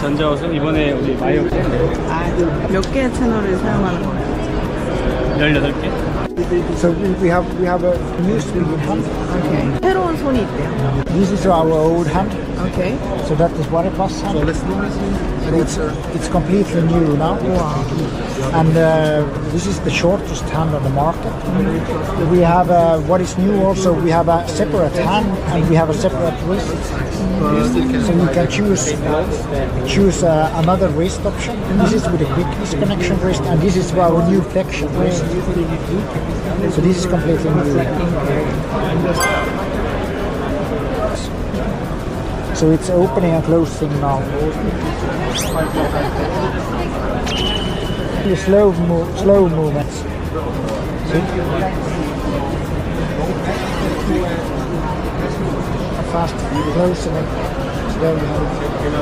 전자호수 이번에 우리 마이오 아, 몇 개의 채널을 사용하는 거예요? 18개? So we we have we have a new Sweden hand. 오케이. 새로운 손이 있대요. This is our old hand. Okay. So that is what it was. So it's, it's completely new now. Wow. And uh, this is the shortest hand on the market. Mm-hmm. We have what is new also, we have a separate hand and we have a separate wrist. Mm-hmm. So you can choose choose uh, another wrist option. Mm-hmm. This is with a quick disconnection wrist and this is our new flexion wrist. So this is completely new. So it's opening and closing now. The slow move, slow movements. See? Fast closing it.